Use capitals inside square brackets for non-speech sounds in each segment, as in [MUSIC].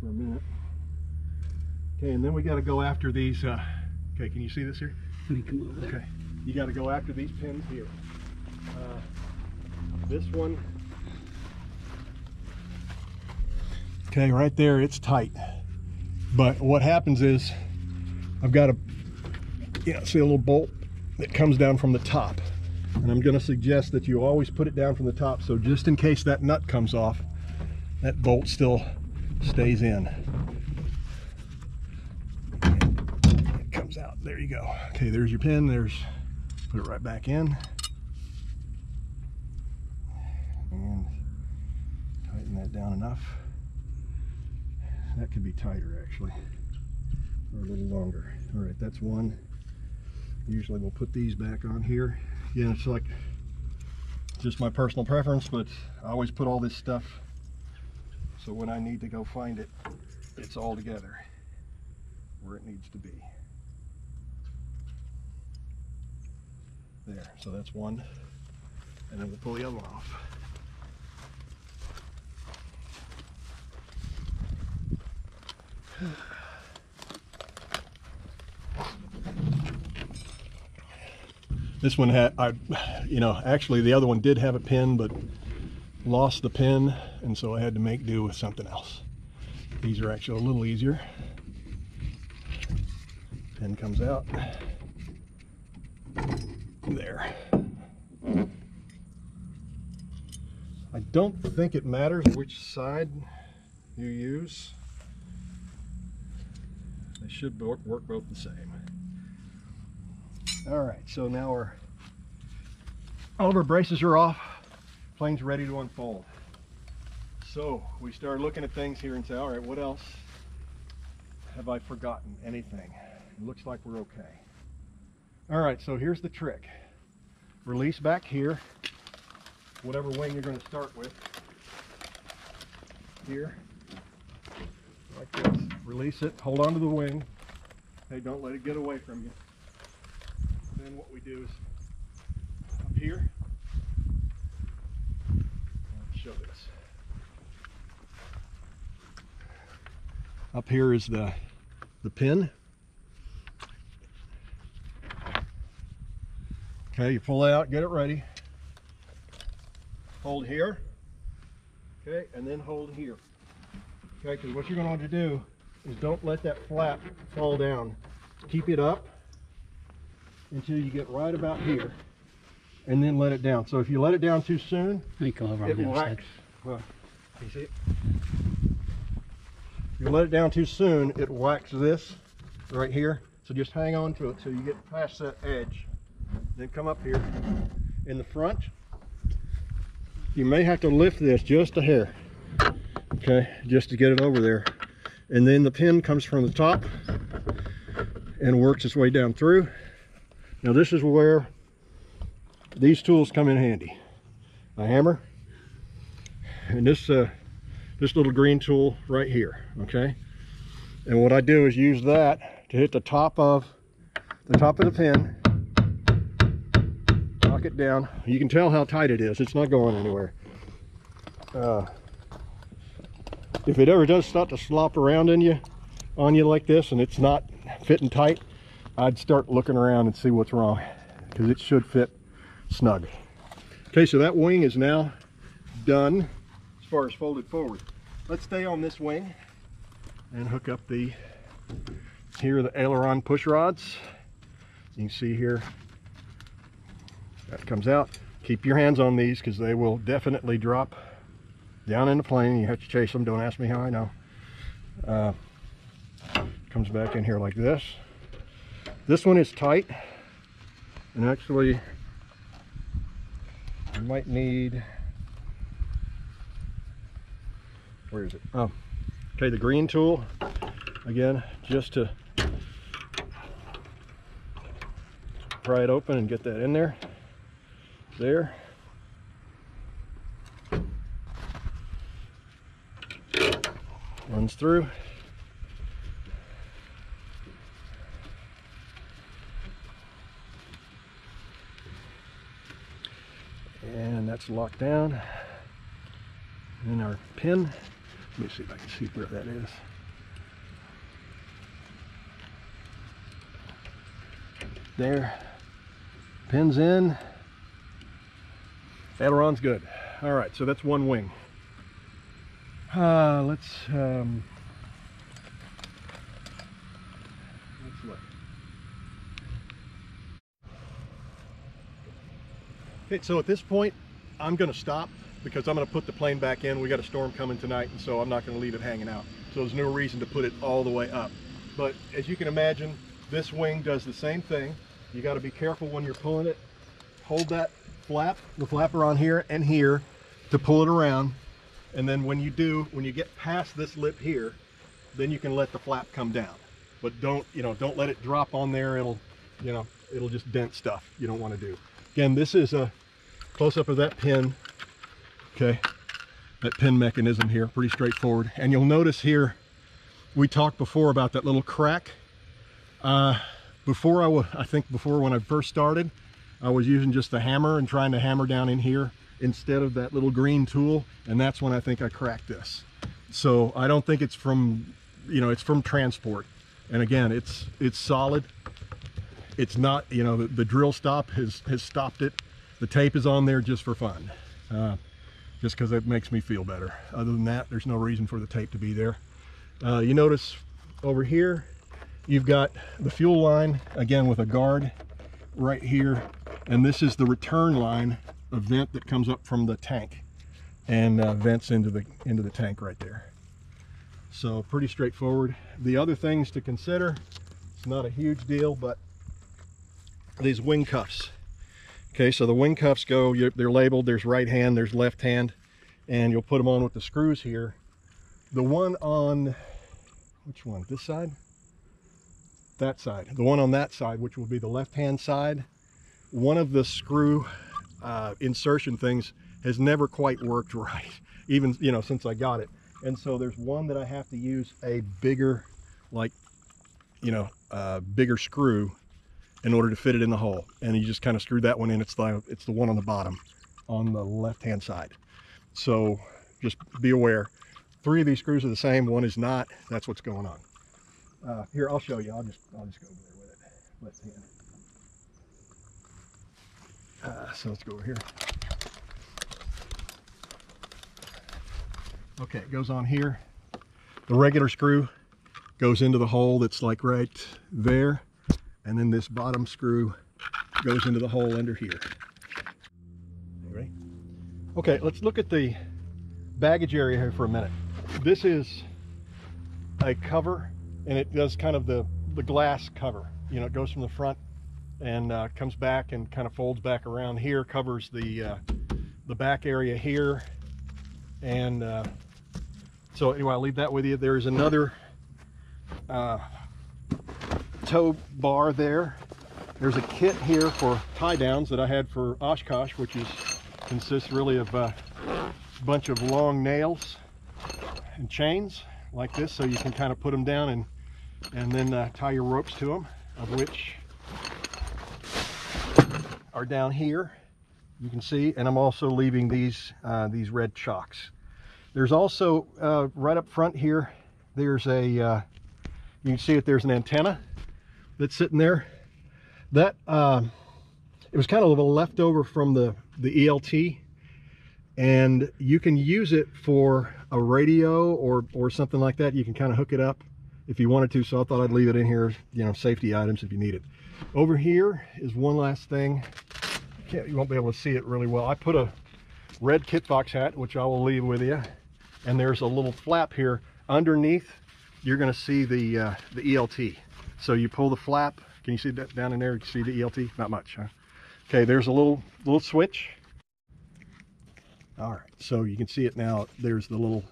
for a minute. Okay, and then we got to go after these. Uh, okay, can you see this here? Let me come over. Okay, you got to go after these pins here. Uh, this one. Okay, right there, it's tight. But what happens is, I've got a, you know, see a little bolt that comes down from the top. And I'm going to suggest that you always put it down from the top, so just in case that nut comes off, that bolt still stays in. It comes out. There you go. Okay, there's your pin. There's put it right back in. And tighten that down enough. That could be tighter actually, or a little longer. All right, that's one. Usually we'll put these back on here. Yeah, it's like just my personal preference, but I always put all this stuff so when I need to go find it, it's all together where it needs to be. There, so that's one. And then we'll pull the other one off. This one had, I, you know, actually the other one did have a pin, but lost the pin, and so I had to make do with something else. These are actually a little easier. Pin comes out. There. I don't think it matters which side you use. They should work, both the same. All right, so now our all of our braces are off. Plane's ready to unfold. So we started looking at things here and say, all right, what else have I forgotten? Anything? It looks like we're okay. All right, so here's the trick. Release back here, whatever wing you're going to start with. Here, like this. Release it, hold on to the wing. Hey, don't let it get away from you. Then what we do is up here, Let's show this. Up here is the the pin. Okay, you pull it out, get it ready. Hold here. Okay, and then hold here. Okay, because what you're going to want to do is don't let that flap fall down. Keep it up until you get right about here and then let it down. So if you let it down too soon, Let me come over on it the other whacks. Well, you see it? You let it down too soon, it whacks this right here. So just hang on to it till you get past that edge. Then come up here. In the front, you may have to lift this just a hair. Okay, just to get it over there. And then the pin comes from the top and works its way down through. Now this is where these tools come in handy. A hammer, and this uh, this little green tool right here okay? And what I do is use that to hit the top of the top of the pin lock it down. You can tell how tight it is it's not going anywhere. Uh, if it ever does start to slop around in you on you like this and it's not fitting tight I'd start looking around and see what's wrong because it should fit snug. Okay so that wing is now done as far as folded forward. Let's stay on this wing and hook up the, here are the aileron push rods. You can see here, that comes out. Keep your hands on these because they will definitely drop down in the plane. You have to chase them, don't ask me how I know. Uh, comes back in here like this. This one is tight and actually you might need where is it? Oh. Okay the green tool again just to pry it open and get that in there. There. Runs through. And that's locked down. And our pin let me see if I can see where that is. There. Pins in. Aileron's good. All right, so that's one wing. Uh, let's, um, let's look. Okay, so at this point, I'm going to stop because I'm gonna put the plane back in. We got a storm coming tonight, and so I'm not gonna leave it hanging out. So there's no reason to put it all the way up. But as you can imagine, this wing does the same thing. You gotta be careful when you're pulling it. Hold that flap, the flapper on here and here to pull it around. And then when you do, when you get past this lip here, then you can let the flap come down. But don't, you know, don't let it drop on there. It'll, you know, it'll just dent stuff you don't want to do. Again, this is a close-up of that pin. Okay, that pin mechanism here, pretty straightforward. And you'll notice here, we talked before about that little crack. Uh, before I was, I think before when I first started, I was using just the hammer and trying to hammer down in here instead of that little green tool. And that's when I think I cracked this. So I don't think it's from, you know, it's from transport. And again, it's, it's solid. It's not, you know, the, the drill stop has, has stopped it. The tape is on there just for fun. Uh, just because it makes me feel better. Other than that, there's no reason for the tape to be there. Uh, you notice over here, you've got the fuel line, again with a guard right here. And this is the return line, a vent that comes up from the tank and uh, vents into the, into the tank right there. So pretty straightforward. The other things to consider, it's not a huge deal, but these wing cuffs. Okay, so the wing cuffs go, they're labeled, there's right hand, there's left hand, and you'll put them on with the screws here. The one on, which one, this side? That side. The one on that side, which will be the left hand side, one of the screw uh, insertion things has never quite worked [LAUGHS] right, even, you know, since I got it. And so there's one that I have to use a bigger, like, you know, uh, bigger screw in order to fit it in the hole. And you just kind of screw that one in. It's the, it's the one on the bottom on the left-hand side. So just be aware. Three of these screws are the same, one is not. That's what's going on. Uh, here, I'll show you. I'll just, I'll just go over there with it. Left hand. Uh, so let's go over here. Okay, it goes on here. The regular screw goes into the hole that's like right there. And then this bottom screw goes into the hole under here. Ready? Okay, let's look at the baggage area here for a minute. This is a cover and it does kind of the, the glass cover. You know, it goes from the front and uh, comes back and kind of folds back around here, covers the, uh, the back area here. And uh, so anyway, I'll leave that with you. There's another uh, tow bar there. There's a kit here for tie downs that I had for Oshkosh, which is consists really of a bunch of long nails and chains like this, so you can kind of put them down and and then uh, tie your ropes to them, of which are down here. You can see, and I'm also leaving these uh, these red chocks. There's also uh, right up front here. There's a uh, you can see that there's an antenna that's sitting there. That um, it was kind of a leftover from the the ELT, and you can use it for a radio or or something like that. You can kind of hook it up if you wanted to. So I thought I'd leave it in here, you know, safety items if you need it. Over here is one last thing. You, can't, you won't be able to see it really well. I put a red Kitfox hat, which I will leave with you. And there's a little flap here underneath. You're going to see the uh, the ELT. So you pull the flap. Can you see that down in there? You see the ELT? Not much, huh? Okay, there's a little little switch. All right, so you can see it now. There's the little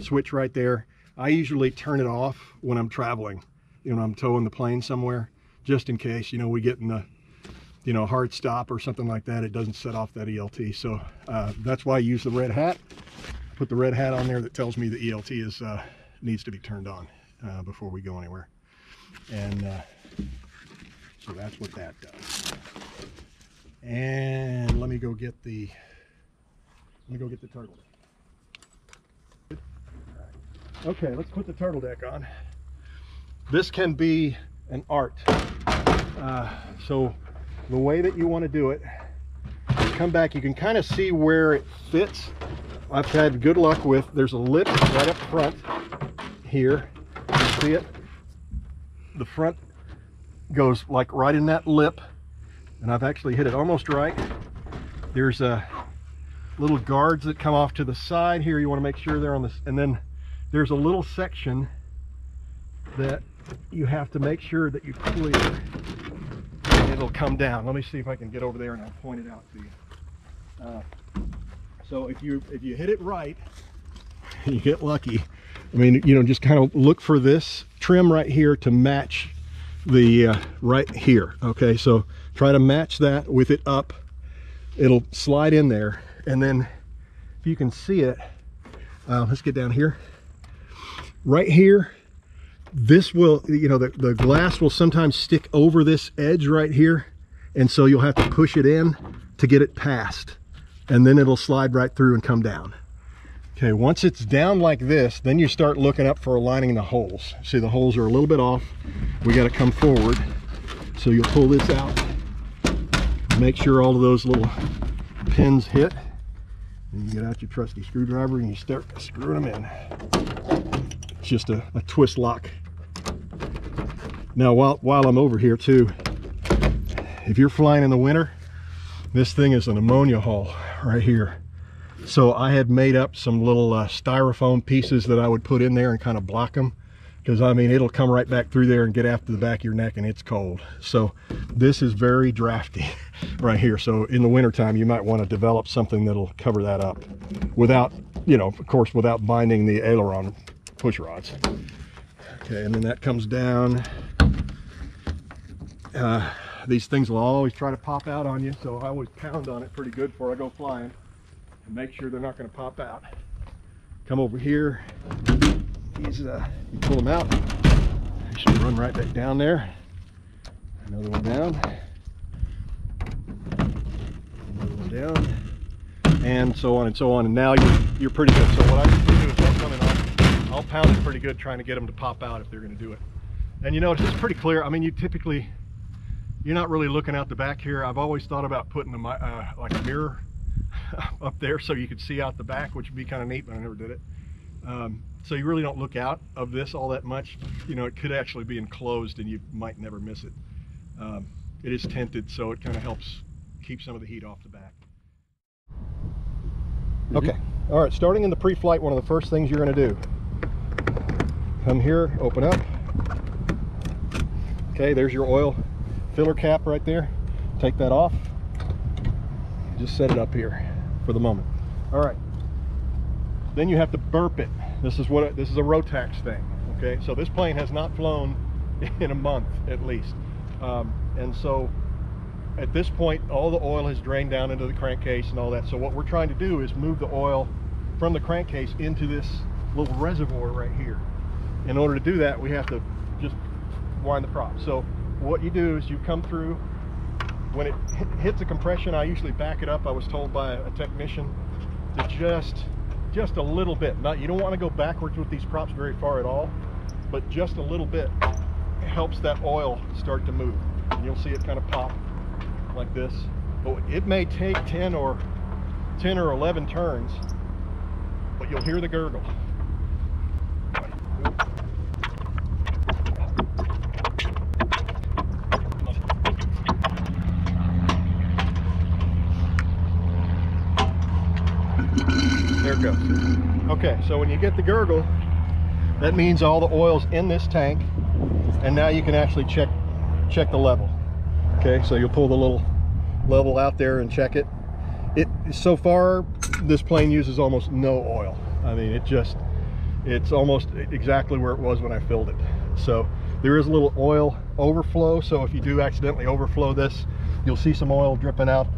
switch right there. I usually turn it off when I'm traveling, you know, I'm towing the plane somewhere, just in case, you know, we get in a, you know, hard stop or something like that. It doesn't set off that ELT. So uh, that's why I use the red hat. Put the red hat on there that tells me the ELT is uh, needs to be turned on uh, before we go anywhere. And uh, so that's what that does. And let me go get the, let me go get the turtle. Okay, let's put the turtle deck on. This can be an art. Uh, so the way that you want to do it, come back, you can kind of see where it fits. I've had good luck with, there's a lip right up front here. You see it? The front goes like right in that lip and I've actually hit it almost right. There's a uh, little guards that come off to the side here. You want to make sure they're on this. And then there's a little section that you have to make sure that you clear. And it'll come down. Let me see if I can get over there and I'll point it out to you. Uh, so if you if you hit it right, [LAUGHS] you get lucky. I mean, you know, just kind of look for this trim right here to match the uh, right here. Okay, so try to match that with it up. It'll slide in there. And then if you can see it uh, let's get down here. Right here this will you know the, the glass will sometimes stick over this edge right here. And so you'll have to push it in to get it past. And then it'll slide right through and come down okay once it's down like this then you start looking up for aligning the holes see the holes are a little bit off we got to come forward so you'll pull this out make sure all of those little pins hit and you get out your trusty screwdriver and you start screwing them in. It's just a, a twist lock. Now, while, while I'm over here too, if you're flying in the winter, this thing is an ammonia hull right here. So I had made up some little uh, styrofoam pieces that I would put in there and kind of block them because I mean it'll come right back through there and get after the back of your neck and it's cold. So this is very drafty [LAUGHS] right here. So in the wintertime you might want to develop something that'll cover that up without you know of course without binding the aileron push rods. Okay and then that comes down. Uh, these things will always try to pop out on you so I always pound on it pretty good before I go flying and make sure they're not going to pop out come over here these, uh, you pull them out, they should run right back down there. Another one down. Another one down. And so on and so on. And now you're, you're pretty good. So what I usually do is I'll come in, I'll, I'll pound it pretty good trying to get them to pop out if they're going to do it. And you know, it's just pretty clear. I mean, you typically, you're not really looking out the back here. I've always thought about putting a, uh, like a mirror [LAUGHS] up there so you could see out the back, which would be kind of neat, but I never did it. Um, so you really don't look out of this all that much. You know, it could actually be enclosed and you might never miss it. Um, it is tinted, so it kind of helps keep some of the heat off the back. Okay, all right, starting in the pre-flight, one of the first things you're gonna do, come here, open up. Okay, there's your oil filler cap right there. Take that off. Just set it up here for the moment. All right, then you have to burp it. This is what this is a Rotax thing. Okay, so this plane has not flown [LAUGHS] in a month at least, um, and so at this point all the oil has drained down into the crankcase and all that. So what we're trying to do is move the oil from the crankcase into this little reservoir right here. In order to do that, we have to just wind the prop. So what you do is you come through when it hits a compression I usually back it up I was told by a technician to just just a little bit. Not You don't want to go backwards with these props very far at all, but just a little bit helps that oil start to move. And you'll see it kind of pop like this. But it may take 10 or 10 or 11 turns, but you'll hear the gurgle. There it goes. Okay, so when you get the gurgle, that means all the oil's in this tank, and now you can actually check check the level. Okay, so you'll pull the little level out there and check it. It so far this plane uses almost no oil. I mean, it just it's almost exactly where it was when I filled it. So there is a little oil overflow. So if you do accidentally overflow this, you'll see some oil dripping out